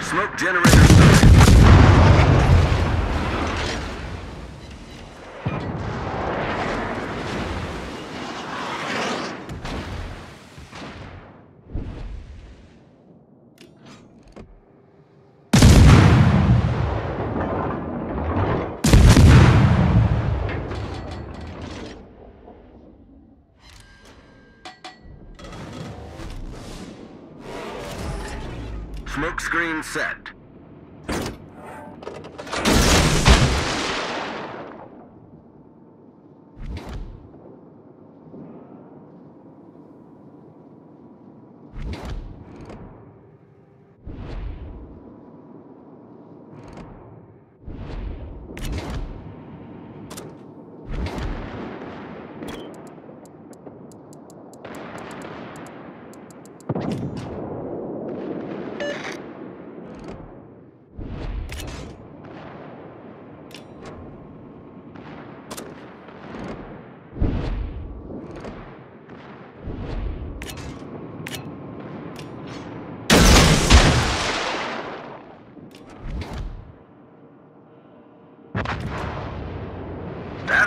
Smoke generator. Smoke screen set.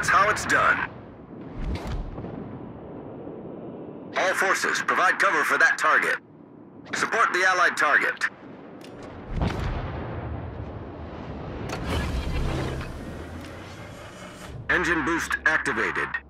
That's how it's done. All forces, provide cover for that target. Support the allied target. Engine boost activated.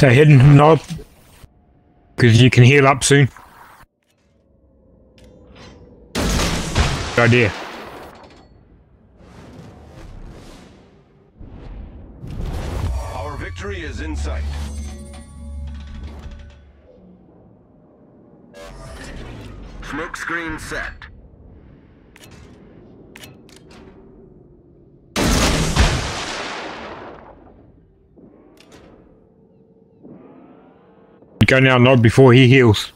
To hidden knob. Because you can heal up soon. Good idea. Our victory is in sight. Smoke screen set. Go now, knob, before he heals.